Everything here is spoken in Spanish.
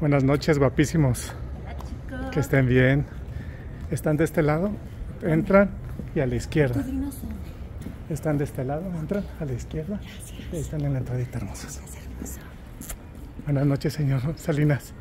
Buenas noches, guapísimos. Que estén bien. Están de este lado, entran y a la izquierda. Están de este lado, entran a la izquierda. Y están en la entradita hermosa. Buenas noches, señor Salinas.